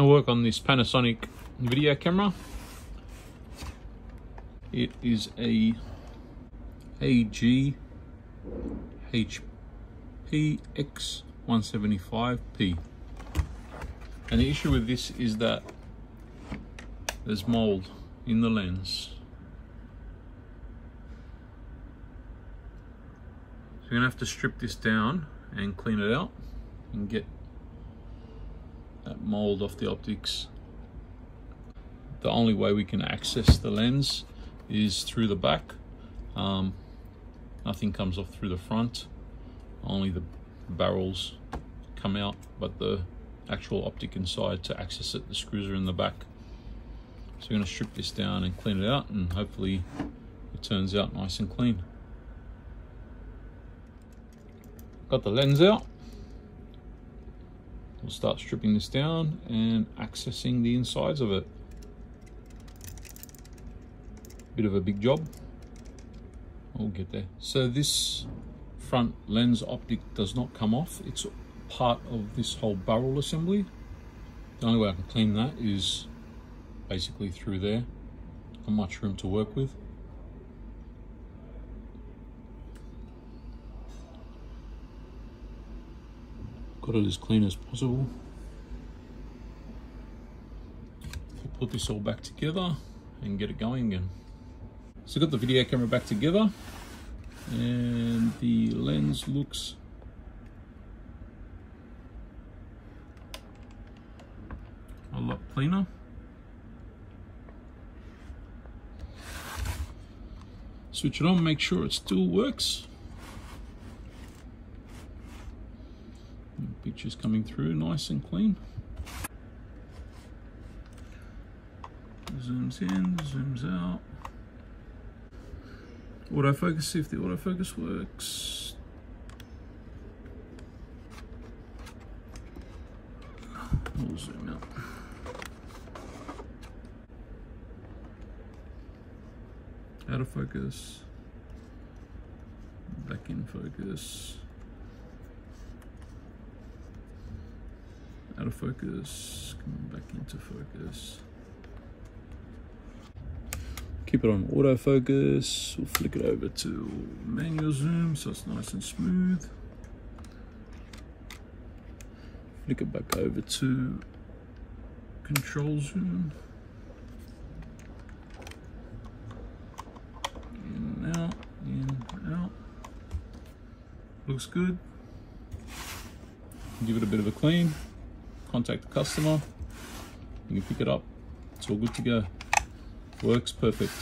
I work on this Panasonic video camera. It is a AG HPX175P. And the issue with this is that there's mold in the lens. So you're gonna have to strip this down and clean it out and get mold off the optics. The only way we can access the lens is through the back. Um, nothing comes off through the front, only the barrels come out, but the actual optic inside to access it, the screws are in the back. So we're going to strip this down and clean it out and hopefully it turns out nice and clean. Got the lens out. We'll start stripping this down and accessing the insides of it. Bit of a big job. We'll get there. So this front lens optic does not come off. It's part of this whole barrel assembly. The only way I can clean that is basically through there. Not much room to work with. Got it as clean as possible. We'll put this all back together and get it going again. So got the video camera back together and the lens looks a lot cleaner. Switch it on, make sure it still works. Pictures coming through nice and clean. Zooms in, zooms out. Autofocus, see if the autofocus works. We'll zoom out. Out of focus. Back in focus. Of focus, coming back into focus. Keep it on autofocus. We'll flick it over to manual zoom so it's nice and smooth. Flick it back over to control zoom. In, out, in, out. Looks good. Give it a bit of a clean contact the customer, you can pick it up, it's all good to go. Works perfect.